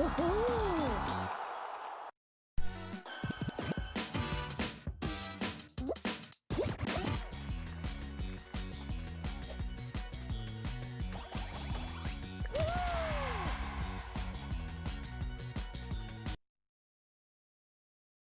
Woohoo!